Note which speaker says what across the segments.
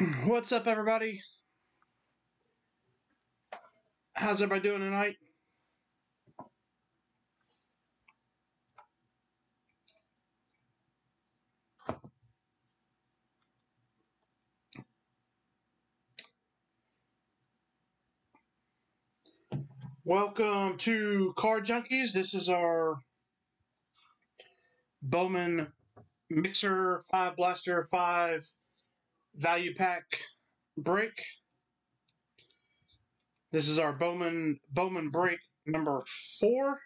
Speaker 1: What's up, everybody? How's everybody doing tonight? Welcome to Card Junkies. This is our Bowman Mixer 5 Blaster 5 Value Pack break. This is our Bowman Bowman break number 4.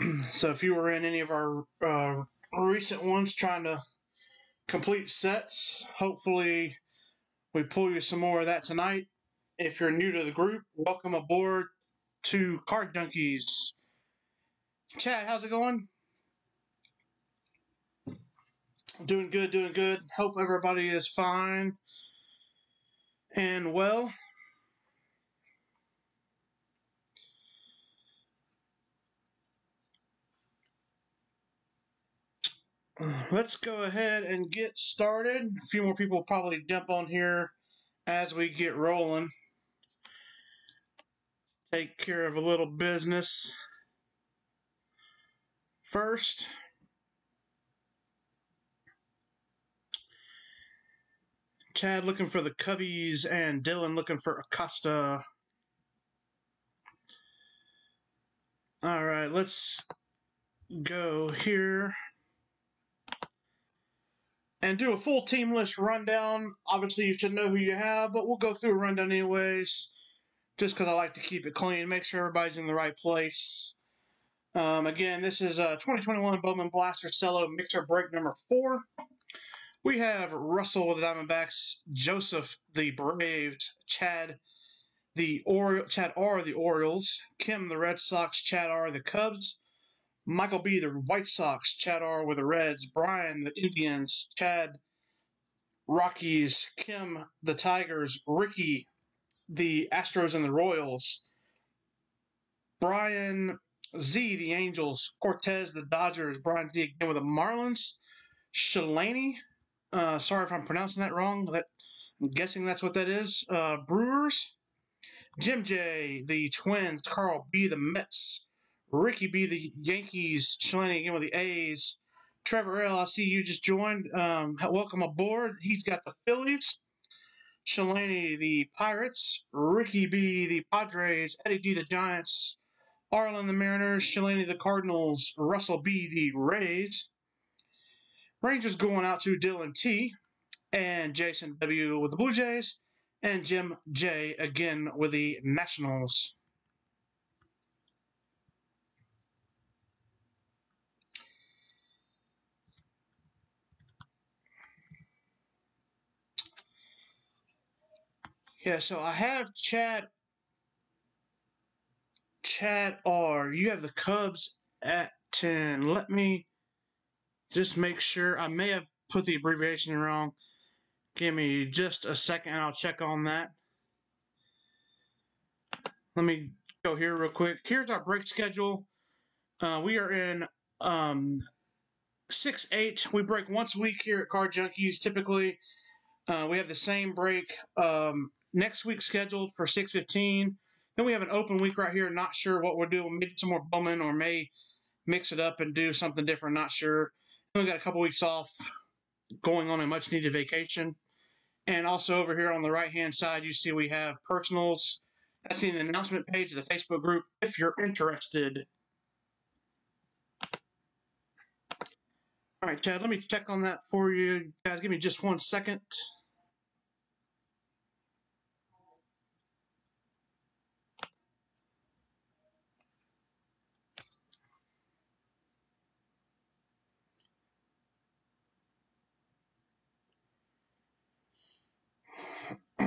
Speaker 1: so if you were in any of our uh, recent ones trying to complete sets. Hopefully, we pull you some more of that tonight. If you're new to the group, welcome aboard to Card Junkies. Chad, how's it going? Doing good, doing good. Hope everybody is fine and well. let's go ahead and get started. A few more people probably jump on here as we get rolling. Take care of a little business. First, Chad looking for the Cubbies and Dylan looking for Acosta. All right, let's go here and do a full team list rundown. Obviously, you should know who you have, but we'll go through a rundown anyways, just because I like to keep it clean, make sure everybody's in the right place. Um, again, this is a 2021 Bowman Blaster Cello Mixer Break number four. We have Russell with the Diamondbacks, Joseph the Braves, Chad the or Chad R the Orioles, Kim the Red Sox, Chad R the Cubs, Michael B., the White Sox, Chad R. with the Reds, Brian, the Indians, Chad, Rockies, Kim, the Tigers, Ricky, the Astros and the Royals, Brian Z, the Angels, Cortez, the Dodgers, Brian Z again with the Marlins, Shalani, uh, sorry if I'm pronouncing that wrong, that, I'm guessing that's what that is, uh, Brewers, Jim J, the Twins, Carl B, the Mets, Ricky B, the Yankees, Shalani again with the A's. Trevor L, I see you just joined. Um, welcome aboard. He's got the Phillies. Shalani, the Pirates. Ricky B, the Padres. Eddie G, the Giants. Arlen, the Mariners. Shalani, the Cardinals. Russell B, the Rays. Rangers going out to Dylan T. And Jason W with the Blue Jays. And Jim J again with the Nationals. Yeah, so I have Chad Chad R. You have the Cubs at 10. Let me just make sure. I may have put the abbreviation wrong. Give me just a second I'll check on that. Let me go here real quick. Here's our break schedule. Uh, we are in um, 6 8. We break once a week here at Card Junkies. Typically, uh, we have the same break um, next week scheduled for 6:15. Then we have an open week right here. Not sure what we'll do. Maybe some more Bowman, or may mix it up and do something different. Not sure. Then we got a couple weeks off, going on a much needed vacation. And also over here on the right hand side, you see we have personals. That's the announcement page of the Facebook group if you're interested. All right, Chad, let me check on that for you. Guys, give me just one second.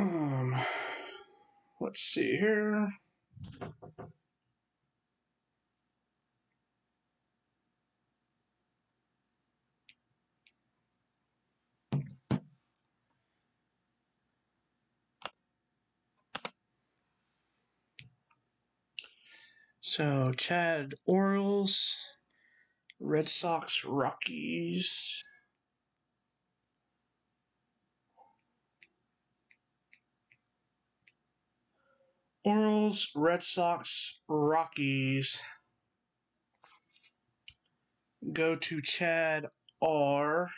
Speaker 1: Um, let's see here. So Chad Orioles, Red Sox, Rockies. Orioles, Red Sox, Rockies. Go to Chad R.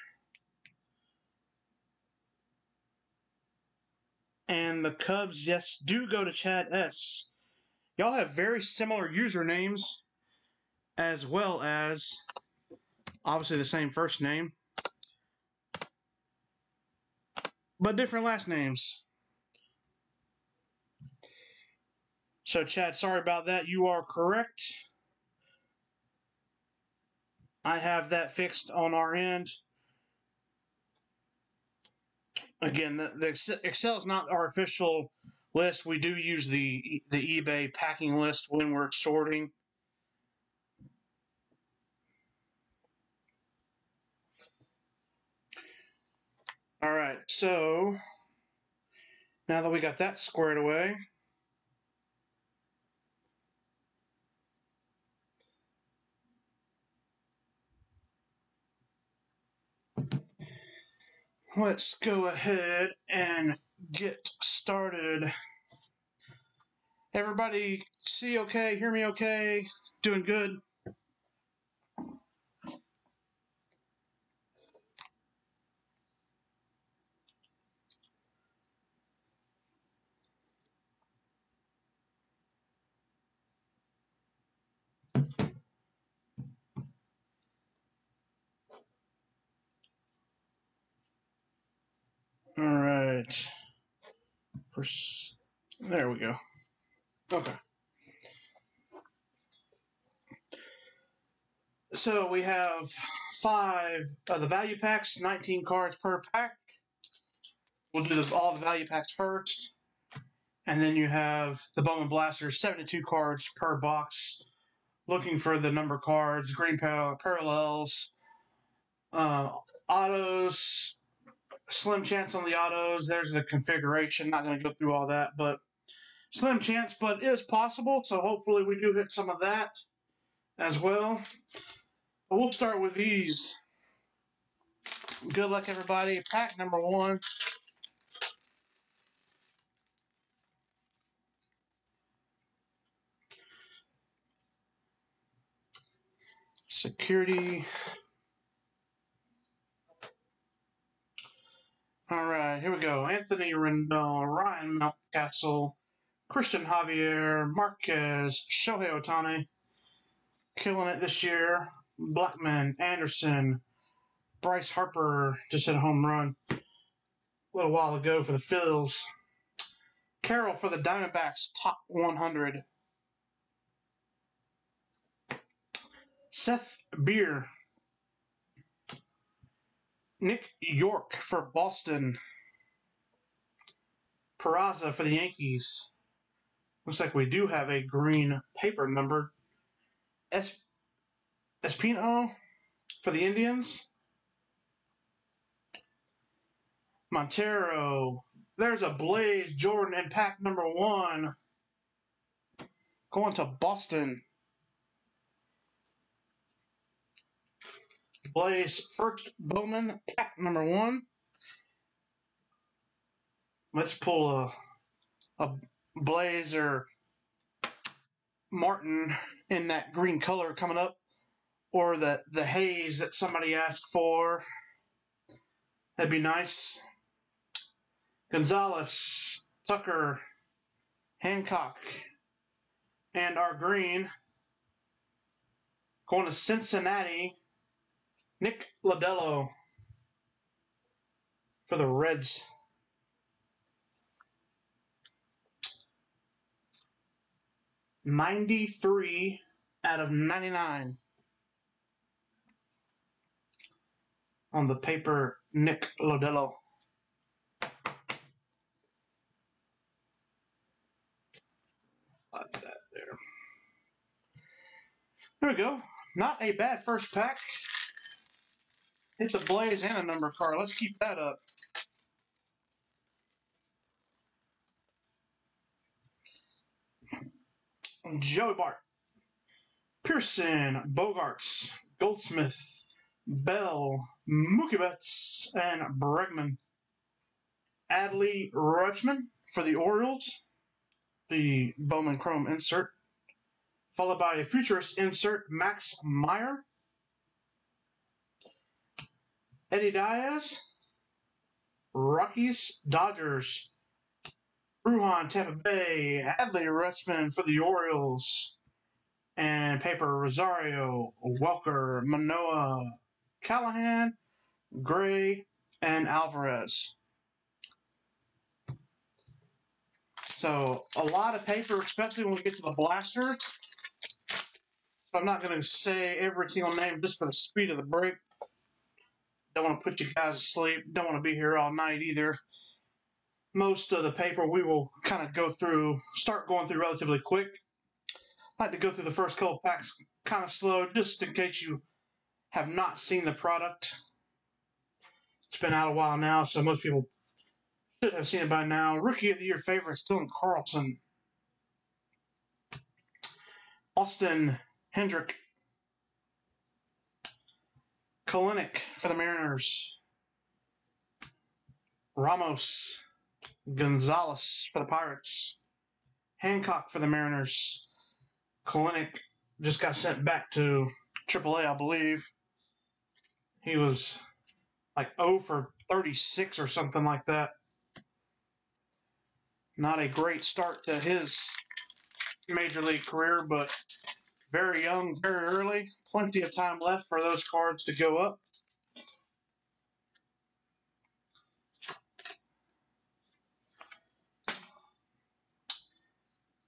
Speaker 1: And the Cubs, yes, do go to Chad S. Y'all have very similar usernames as well as obviously the same first name, but different last names. So, Chad, sorry about that. You are correct. I have that fixed on our end. Again, the, the Excel is not our official list. We do use the the eBay packing list when we're sorting. All right, so now that we got that squared away, let's go ahead and get started. Everybody see okay, hear me okay, doing good? All right. First, there we go. Okay. So we have five of the value packs, 19 cards per pack. We'll do the, all the value packs first. And then you have the Bowman Blasters, 72 cards per box. Looking for the number cards, green parallels, uh, autos, slim chance on the autos. There's the configuration. Not going to go through all that, but slim chance, but is possible. So hopefully we do hit some of that as well. But we'll start with these. Good luck, everybody. Pack number one. Security. All right, here we go. Anthony Rendon, Ryan Mountcastle, Cristian Javier, Marquez, Shohei Ohtani, killing it this year. Blackmon, Anderson, Bryce Harper just hit a home run a little while ago for the Phils. Carroll for the Diamondbacks, top 100. Seth Beer, Nick Yorke for Boston. Peraza for the Yankees. Looks like we do have a green paper number. Es- Espino for the Indians. Montero. There's a Blaze Jordan and pack number one. Going to Boston. Blaze first Bowman, pack number one. Let's pull a, a Blazer Martin in that green color coming up, or the, the haze that somebody asked for. That'd be nice. Gonzalez, Tucker, Hancock, and our green going to Cincinnati. Nick Lodolo for the Reds. Ninety-three out of ninety-nine on the paper. Nick Lodolo. Like that there. There we go. Not a bad first pack. Hit the blaze and a number card. Let's keep that up. Joey Bart. Pearson, Bogaerts, Goldsmith, Bell, Mookie Betts, and Bregman. Adley Rutschman for the Orioles, the Bowman Chrome insert, followed by a futurist insert, Max Meyer. Eddie Diaz, Rockies, Dodgers, Brujan, Tampa Bay, Adley Rutschman for the Orioles, and Paper Rosario, Welker, Manoah, Callahan, Gray, and Alvarez. So a lot of paper, especially when we get to the blaster. So I'm not going to say every single name just for the speed of the break. Don't want to put you guys to sleep. Don't want to be here all night either. Most of the paper we will kind of go through, start going through relatively quick. I like to go through the first couple packs kind of slow, just in case you have not seen the product. It's been out a while now, so most people should have seen it by now. Rookie of the Year favorite, Dylan Carlson. Austin Hendrick Kelenic for the Mariners. Ramos. Gonzalez for the Pirates. Hancock for the Mariners. Kelenic just got sent back to AAA, I believe. He was like 0 for 36 or something like that. Not a great start to his major league career, but very young, very early. Plenty of time left for those cards to go up.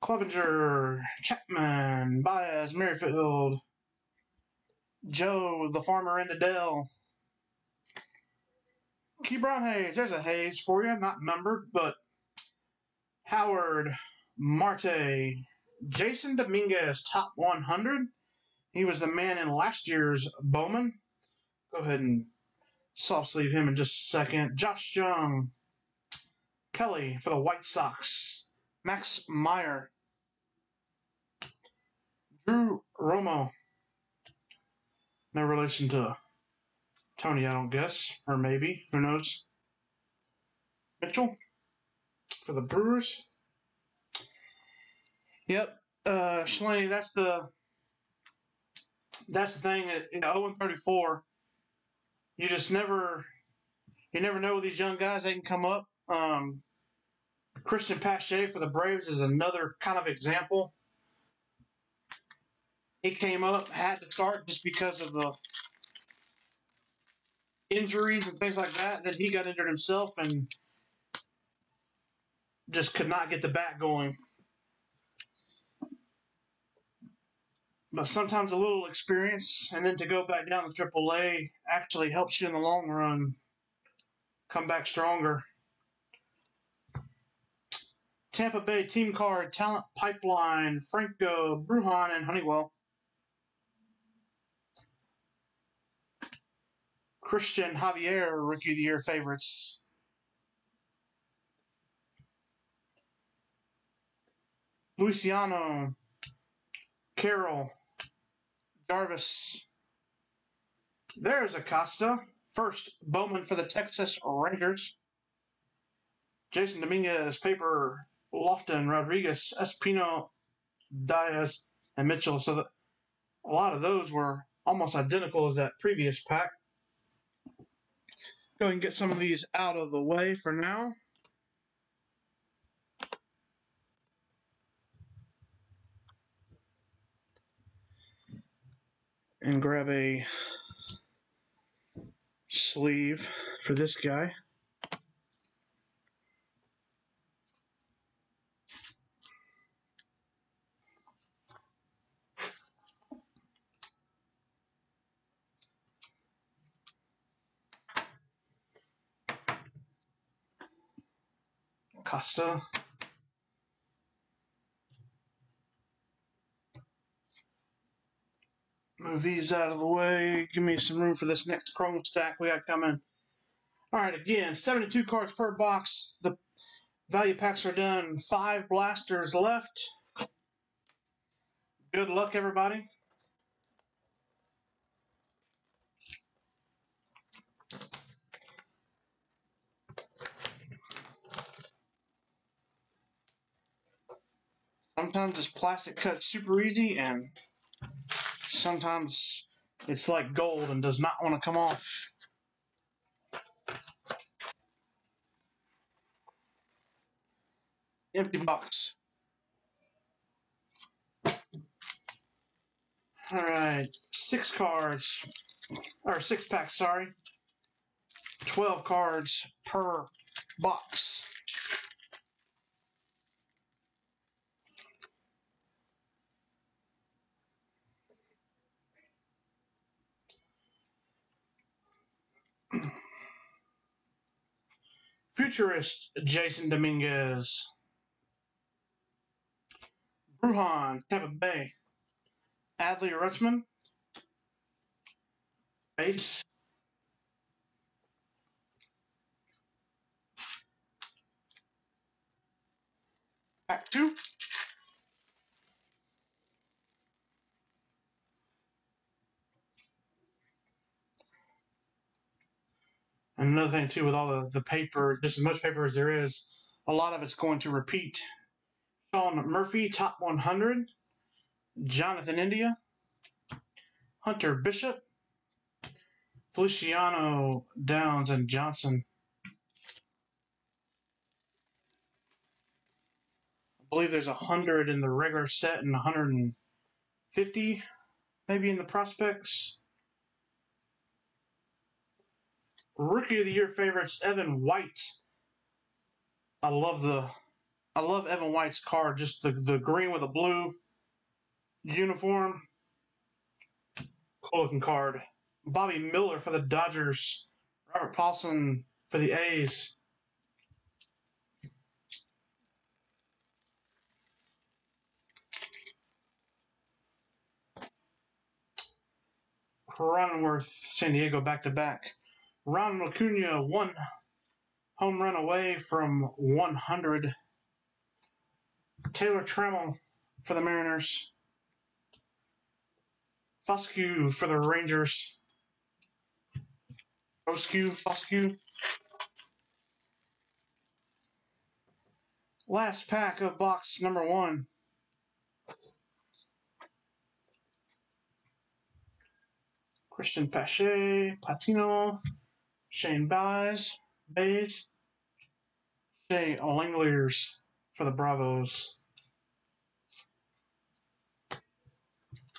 Speaker 1: Clevenger, Chapman, Baez, Merrifield, Joe, the farmer in the Dell. Ke'Bryan Hayes, there's a Hayes for you, not numbered, but Howard, Marte, Jasson Dominguez, top 100. He was the man in last year's Bowman. Go ahead and soft sleeve him in just a second. Josh Young. Kelly for the White Sox, Max Meyer, Drew Romo. No relation to Tony, I don't guess, or maybe, who knows. Mitchell for the Brewers. Yep, uh, Shalane, that's the that's the thing. At you know, 0 and 34, you just never you never know with these young guys. They can come up. Um, Cristian Pache for the Braves is another kind of example. He came up, had to start just because of the injuries and things like that. Then he got injured himself and just could not get the bat going. But sometimes a little experience and then to go back down to AAA actually helps you in the long run come back stronger. Tampa Bay team card, talent pipeline, Franco, Brujan, and Honeywell. Cristian Javier, Rookie of the Year favorites. Luciano, Carroll, Jarvis. There's Acosta. First, Bowman for the Texas Rangers. Jasson Dominguez, Paper, Lofton, Rodriguez, Espino, Diaz, and Mitchell. So a lot of those were almost identical as that previous pack. Go and get some of these out of the way for now. And grab a sleeve for this guy. Costa. Move these out of the way. Give me some room for this next chrome stack we got coming. Alright, again, 72 cards per box. The value packs are done. Five blasters left. Good luck, everybody. Sometimes this plastic cuts super easy and sometimes it's like gold and does not want to come off. Empty box. All right, six cards, or six packs, sorry. 12 cards per box. Futurist Jasson Dominguez. Bruján, Tampa Bay. Adley Rutschman. Base. Pack two. And another thing too, with all the, the paper, just as much paper as there is, a lot of it's going to repeat. Sean Murphy, top 100. Jonathan India. Hunter Bishop. Feliciano Downs and Johnson. I believe there's 100 in the regular set and 150 maybe in the prospects. Rookie of the Year favorites, Evan White. I love the I love Evan White's card, just the, the green with a blue uniform. Cool looking card. Bobby Miller for the Dodgers. Robert Puason for the A's. Cronenworth, San Diego back to back. Ronald Acuna, one home run away from 100. Taylor Trammell for the Mariners. Foscue for the Rangers. Foscue, Foscue. Last pack of box number one. Cristian Pache, Patino, Shane Baez, Bays, Shea Langeliers for the Bravos.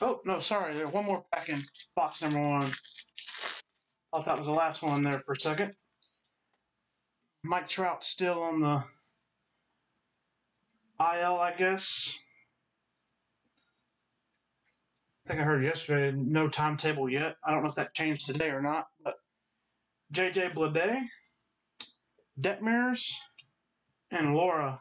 Speaker 1: Oh, no, sorry. There's one more pack in box number one. I thought that was the last one there for a second. Mike Trout still on the IL, I guess. I think I heard yesterday, no timetable yet. I don't know if that changed today or not, but JJ Bleday, Detmers, and Lora.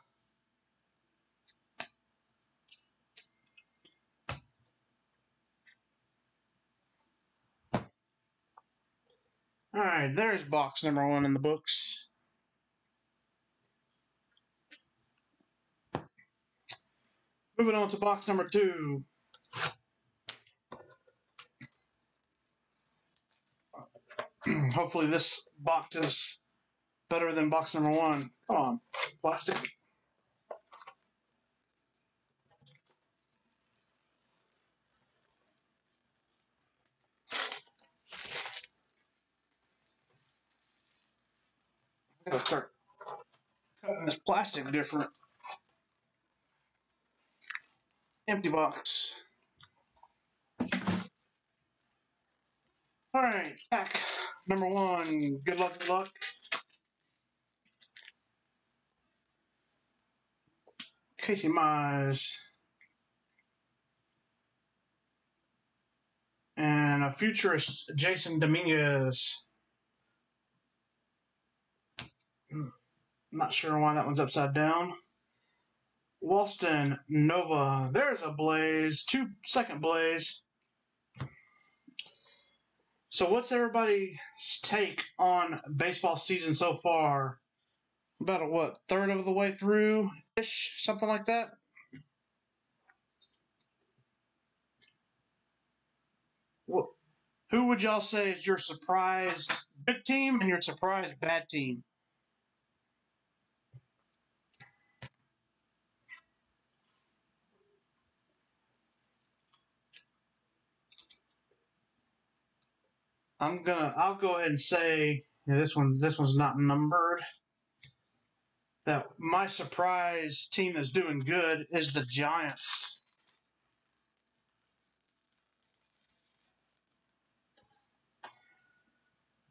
Speaker 1: All right, there's box number one in the books. Moving on to box number two. hopefully this box is better than box number one. Come on, plastic. I gotta start cutting this plastic different. Empty box. All right, back. Number one, good luck, good luck. Casey Mize. And a futurist, Jasson Dominguez. Hmm, not sure why that one's upside down. Walston Nova. There's a Blaze. Two second Blaze. So, what's everybody's take on baseball season so far? About a what third of the way through ish, something like that. What, who would y'all say is your surprise good team and your surprise bad team? I'm gonna. I'll go ahead and say this one. This one's not numbered. That my surprise team that's doing good is the Giants.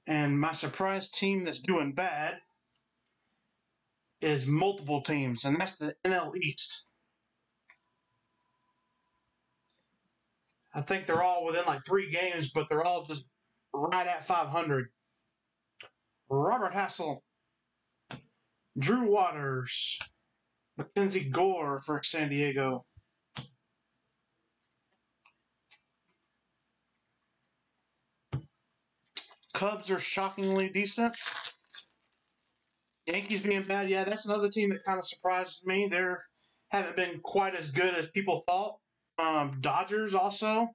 Speaker 1: And my surprise team that's doing bad is multiple teams, and that's the NL East. I think they're all within like three games, but they're all just right at 500. Robert Hassell, Drew Waters, Mackenzie Gore for San Diego. Cubs are shockingly decent. Yankees being bad, yeah, that's another team that kind of surprises me. They haven't been quite as good as people thought. Um, Dodgers also,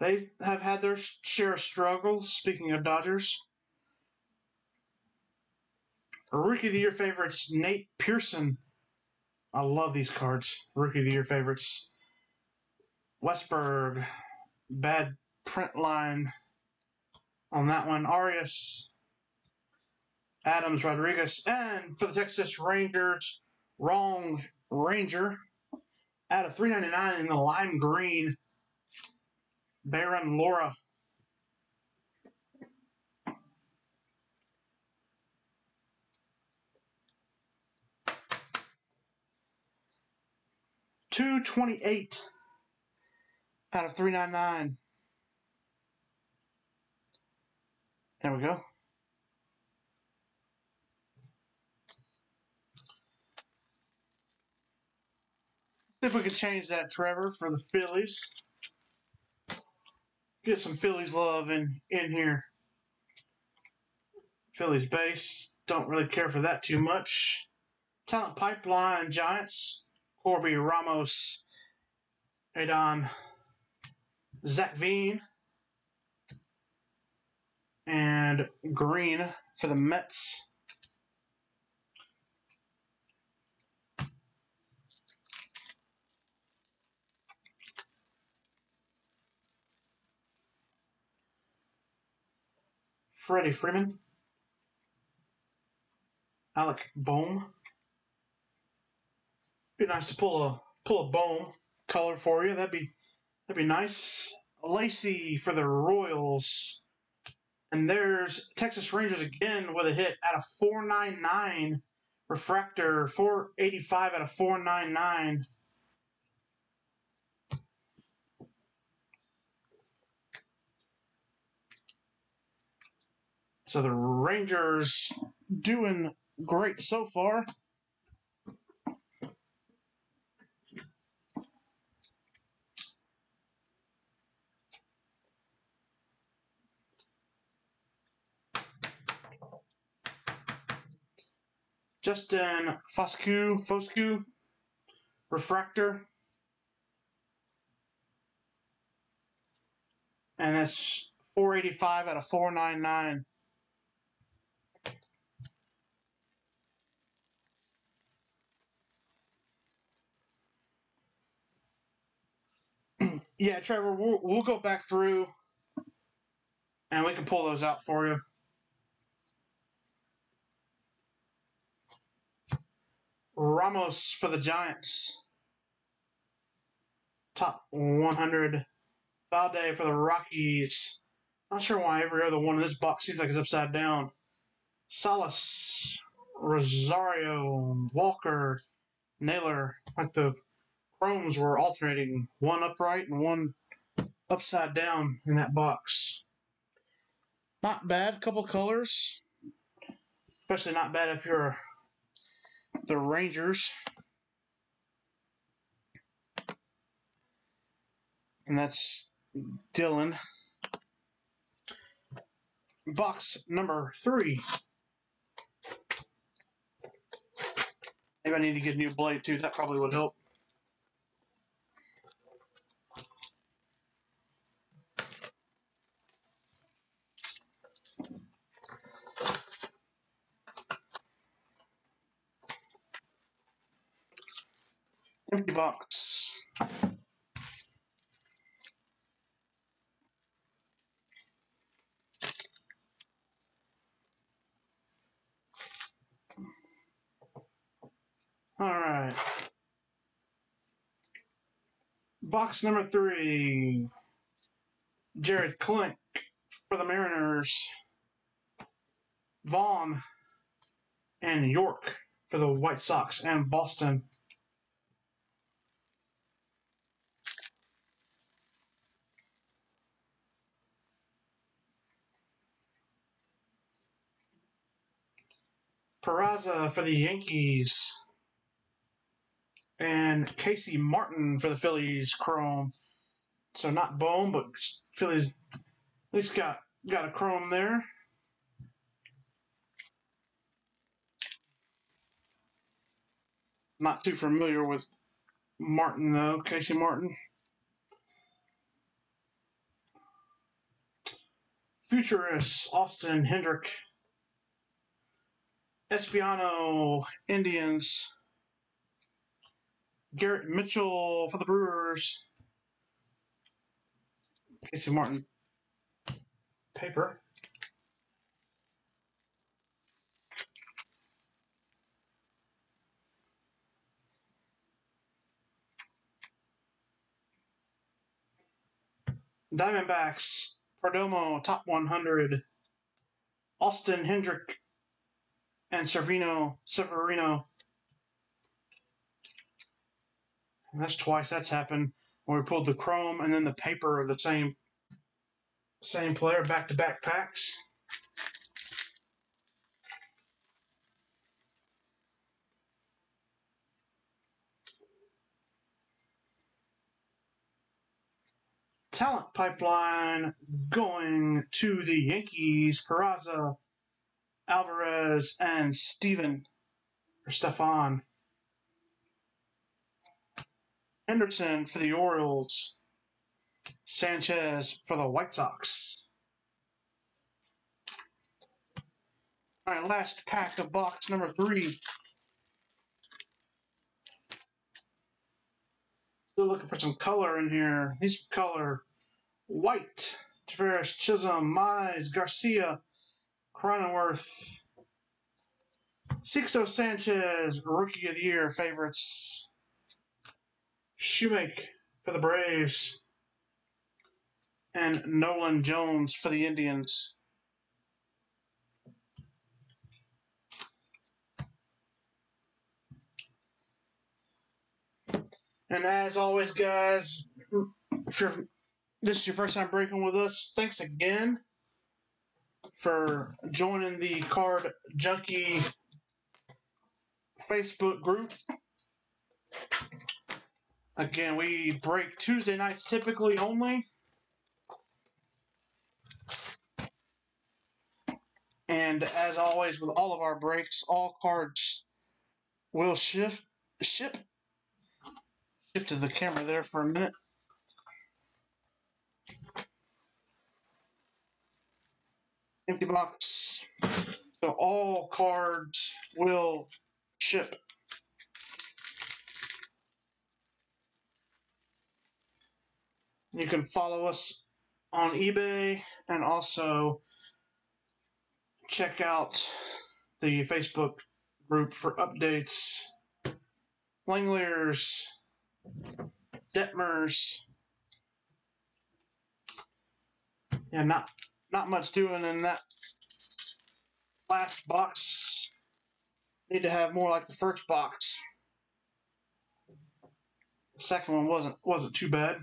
Speaker 1: they have had their share of struggles. Speaking of Dodgers, Rookie of the Year favorites Nate Pearson. I love these cards. Rookie of the Year favorites. Westburg, bad print line on that one. Arias, Adams, Rodriguez, and for the Texas Rangers, wrong Ranger out of 399 in the lime green. Bayron Lora. Two twenty eight out of three nine nine. There we go. See if we can change that, Trevor, for the Phillies. Get some Phillies love in, in here. Phillies base. Don't really care for that too much. Talent pipeline Giants. Corby Ramos. Adon. Zac Veen. And Green for the Mets. Freddie Freeman, Alec Bohm. Be nice to pull a pull a Bohm color for you. That'd be that'd be nice. Lacy for the Royals. And there's Texas Rangers again with a hit at a 499 refractor, 485 out of 499. So the Rangers doing great so far. Justin Foscue, Foscue, Refractor. And that's 485 out of 499. Yeah, Trevor, we'll, we'll go back through and we can pull those out for you. Ramos for the Giants. Top 100. Vilade for the Rockies. Not sure why every other one in this box seems like it's upside down. Salas, Rosario, Walker, Naylor. Like the chromes were alternating one upright and one upside down in that box. Not bad, couple colors. Especially not bad if you're the Rangers. And that's Dylan. Box number three. Maybe I need to get a new blade too. That probably would help. Empty box. All right. Box number three. Jarred Kelenic for the Mariners. Vaughn and Yorke for the White Sox and Boston. Peraza uh, for the Yankees. And Casey Martin for the Phillies Chrome. So not Bohm, but Phillies at least got got a Chrome there. Not too familiar with Martin though, Casey Martin. Futurist Austin Hendrick. Espino, Indians. Garrett Mitchell for the Brewers. Casey Martin paper. Diamondbacks, Perdomo, top 100. Austin Hendrick and Servino, Severino. And that's twice that's happened where we pulled the chrome and then the paper of the same same player back to back packs. Talent pipeline going to the Yankees, Peraza, Alvarez, and Steven or Stefan. Henderson for the Orioles. Sanchez for the White Sox. All right, last pack of box number three. Still looking for some color in here. Some color. White, Taveras, Chisholm, Mize, Garcia, Cronenworth, Sixto Sanchez, Rookie of the Year favorites. Shewmake for the Braves. And Nolan Jones for the Indians. And as always, guys, if you're, this is your first time breaking with us, thanks again for joining the Card Junkie Facebook group. Again, we break Tuesday nights typically only. And as always, with all of our breaks, all cards will shift ship. Shifted the camera there for a minute. Empty box. So all cards will ship. You can follow us on eBay and also check out the Facebook group for updates. Langeliers, Detmers. Yeah, not not much doing in that last box. Need to have more like the first box. The second one wasn't wasn't too bad.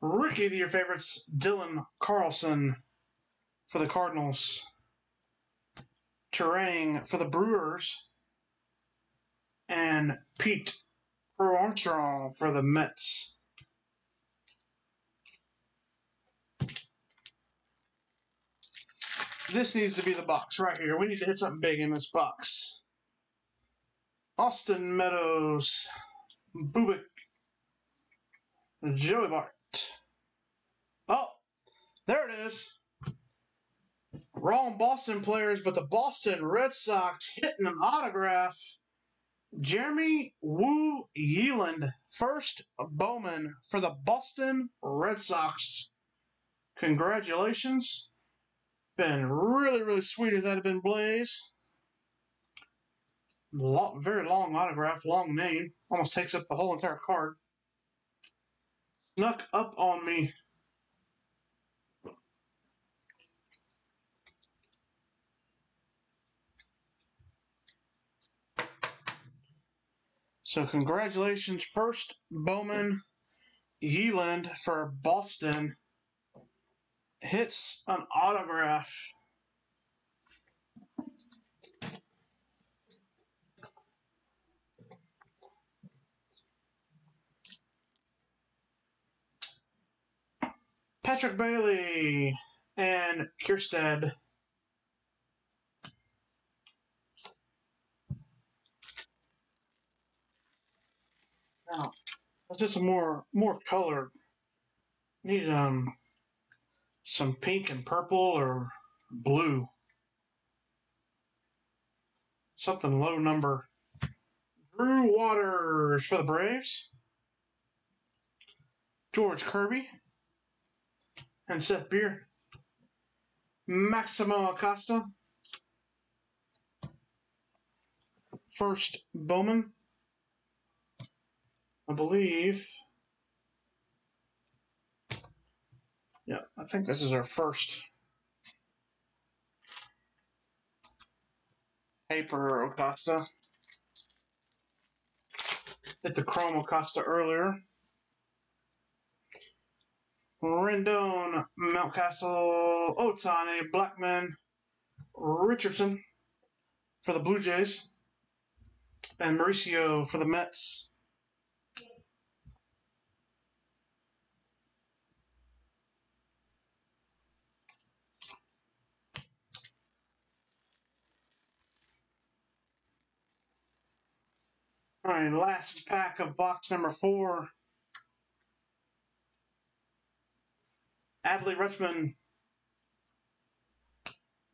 Speaker 1: Rookie of Year favorites, Dylan Carlson for the Cardinals. Turang for the Brewers. And Pete Armstrong for the Mets. This needs to be the box right here. We need to hit something big in this box. Austin Meadows, Bubic, Joey Bart. Oh, there it is. Wrong Boston players, but the Boston Red Sox hitting an autograph. Jeremy Wu-Yelland, first Bowman for the Boston Red Sox. Congratulations. Been really, really sweet if that had been Blaze. Lo- very long autograph, long name. Almost takes up the whole entire card. Snuck up on me. So congratulations, first Bowman Yelland for Boston hits an autograph. Patrick Bailey and Kjerstad. Now, just a more more color. Need um some pink and purple or blue. Something low number. Drew Waters for the Braves. George Kirby and Seth Beer. Maximo Acosta. First Bowman. I believe. Yeah, I think this is our first paper Acosta. Hit the Chrome Acosta earlier. Rendon, Mountcastle, Ohtani, Blackmon, Richardson for the Blue Jays, and Mauricio for the Mets. All right, last pack of box number four. Adley Rutschman,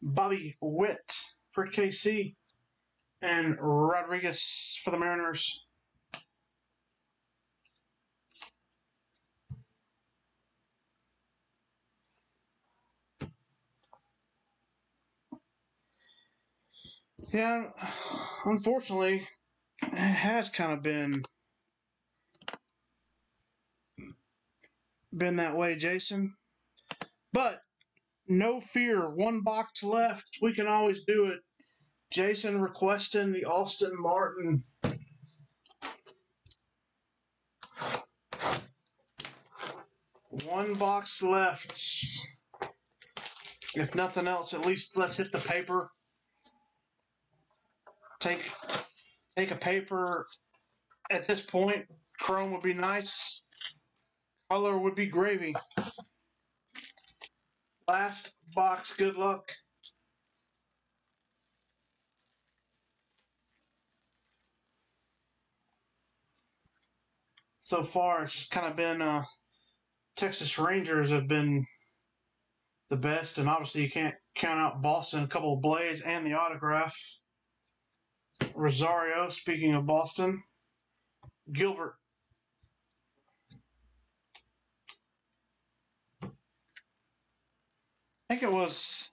Speaker 1: Bobby Witt for KC, and Rodriguez for the Mariners. Yeah, unfortunately, has kind of been been that way, Jason. But no fear, one box left. We can always do it. Jason requesting the Austin Martin. One box left. If nothing else, at least let's hit the paper. Take take a paper at this point. Chrome would be nice. Color would be gravy. Last box, good luck. So far, it's just kind of been uh, Texas Rangers have been the best, and obviously you can't count out Boston, a couple of Blaze, and the autograph. Rosario, speaking of Boston. Gilbert. I think it was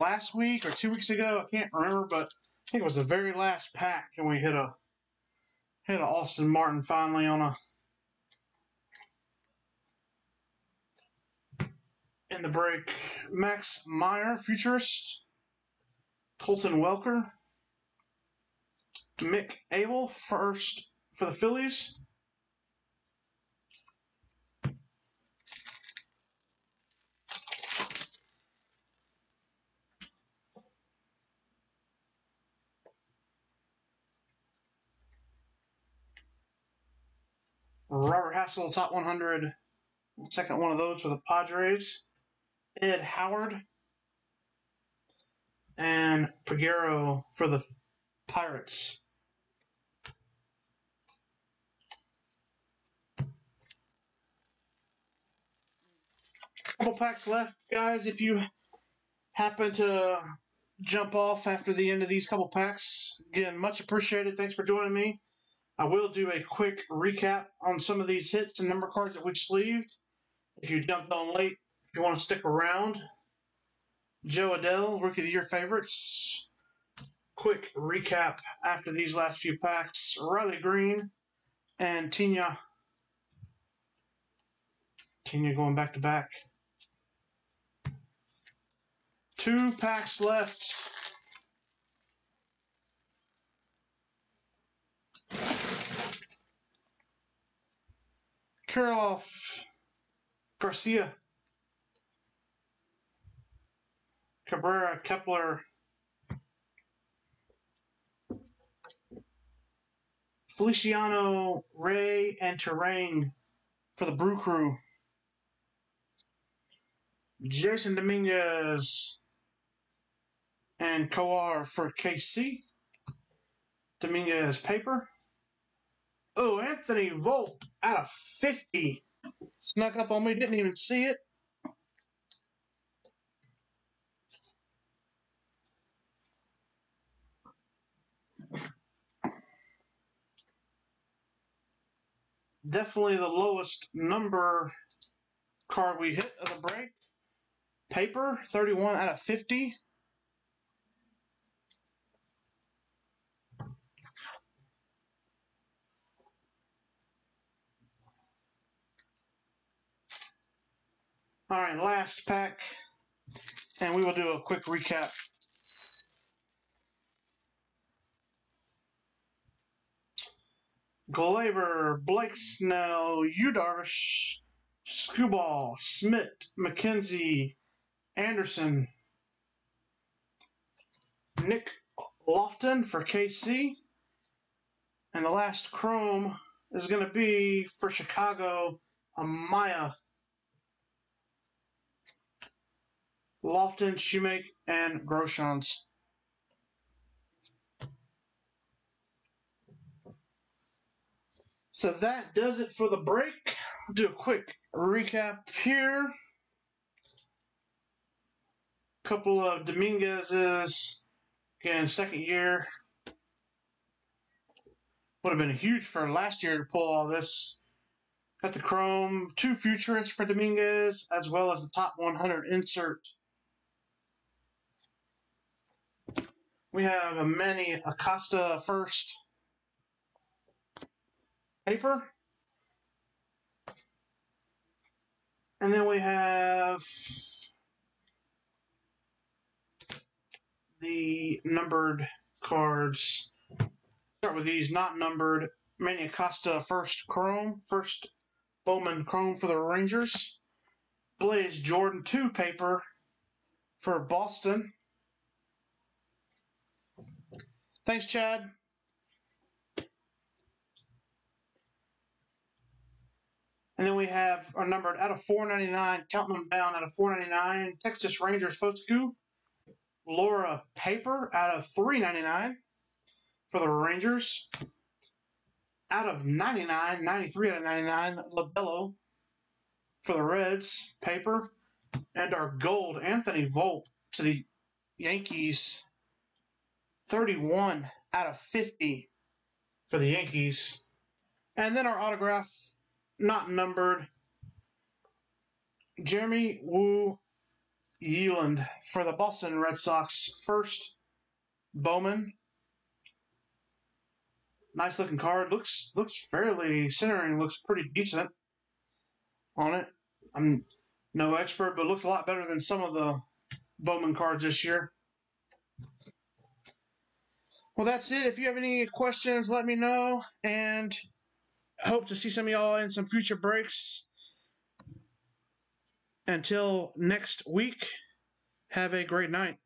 Speaker 1: last week or two weeks ago. I can't remember, but I think it was the very last pack, and we hit a hit a Austin Martin finally on a in the break. Max Meyer, futurist. Colton Welker. Mick Abel, first for the Phillies. Robert Hassell, top 100, second one of those for the Padres. Ed Howard. And Peguero for the Pirates. Couple packs left, guys. If you happen to jump off after the end of these couple packs, again, much appreciated. Thanks for joining me. I will do a quick recap on some of these hits and number cards that we sleeved. If you jumped on late, if you want to stick around, Jo Adell, Rookie of the Year favorites. quick recap after these last few packs. Riley Greene and Tena. Tena going back to back. Two packs left. Kirilloff, Garcia, Cabrera, Kepler, Feliciano, Ray, and Turang for the Brew Crew. Jasson Dominguez and Kowar for KC. Dominguez paper. Oh, Anthony Volpe out of 50. Snuck up on me, didn't even see it. Definitely the lowest number card we hit of the break. Paper, 31 out of 50. All right, last pack, and we will do a quick recap. Gleyber, Blake Snell, Yu Darvish, Skubal, Smith, McKenzie, Anderson, Nick Loftin for KC. And the last Chrome is going to be for Chicago, Amaya Lofton, Shewmake, and Groshans. So that does it for the break. Do a quick recap here. Couple of Dominguez's, again, second year. Would have been huge for last year to pull all this. Got the Chrome, two futurists for Dominguez, as well as the top 100 insert We have a Manny Acosta first paper. And then we have the numbered cards. Start with these not numbered. Manny Acosta first Chrome, first Bowman Chrome for the Rangers. Blaze Jordan 2 paper for Boston. Thanks, Chad. And then we have our numbered out of 499, counting them down out of 499, Texas Rangers Foscue. Lora Paper out of 399 for the Rangers. Out of 99, 93 out of 99, Labello for the Reds, Paper. And our gold, Anthony Volpe to the Yankees 31 out of 50 for the Yankees. And then our autograph, not numbered, Jeremy Woo Yeland for the Boston Red Sox. First, Bowman. Nice looking card. Looks looks fairly centering. Looks pretty decent on it. I'm no expert, but looks a lot better than some of the Bowman cards this year. Well, that's it. If you have any questions, let me know. And hope to see some of y'all in some future breaks. Until next week, have a great night.